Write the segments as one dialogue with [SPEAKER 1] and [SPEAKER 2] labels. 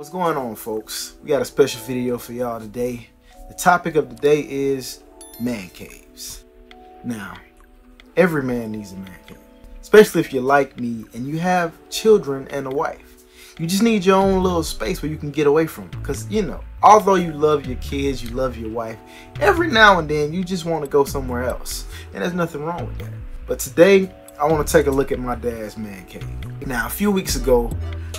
[SPEAKER 1] What's going on, folks? We got a special video for y'all today. The topic of the day is man caves. Now, every man needs a man cave, especially if you're like me and you have children and a wife. You just need your own little space where you can get away from. Because, you know, although you love your kids, you love your wife, every now and then you just want to go somewhere else. And there's nothing wrong with that. But today, I want to take a look at my dad's man cave. Now, a few weeks ago,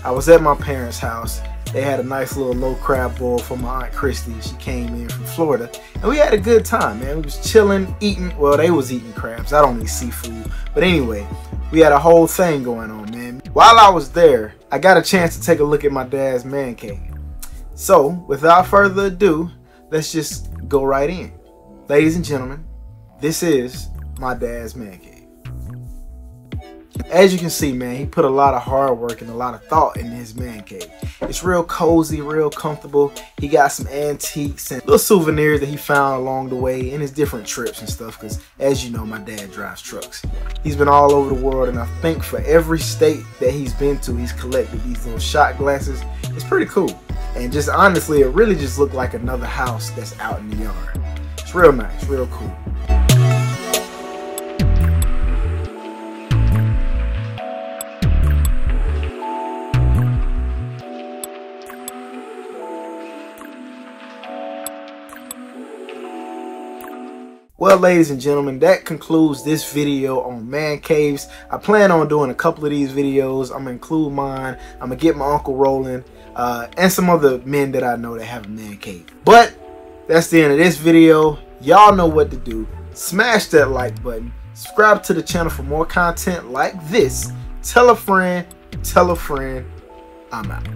[SPEAKER 1] I was at my parents' house they had a nice little low crab boil for my aunt Christy. She came in from Florida, and we had a good time, man. We was chilling, eating. Well, they was eating crabs. I don't eat seafood, but anyway, we had a whole thing going on, man. While I was there, I got a chance to take a look at my dad's man cave. So, without further ado, let's just go right in. Ladies and gentlemen, this is my dad's man cave as you can see, man, he put a lot of hard work and a lot of thought in his man cave. It's real cozy, real comfortable. He got some antiques and little souvenirs that he found along the way in his different trips and stuff. Because as you know, my dad drives trucks. He's been all over the world, and I think for every state that he's been to, he's collected these little shot glasses. It's pretty cool. And just honestly, it really just looked like another house that's out in the yard. It's real nice, real cool. Well, ladies and gentlemen, that concludes this video on man caves. I plan on doing a couple of these videos. I'm gonna include mine. I'm gonna get my uncle rolling uh, and some other men that I know that have a man cave. But that's the end of this video. Y'all know what to do. Smash that like button. Subscribe to the channel for more content like this. Tell a friend. Tell a friend. I'm out.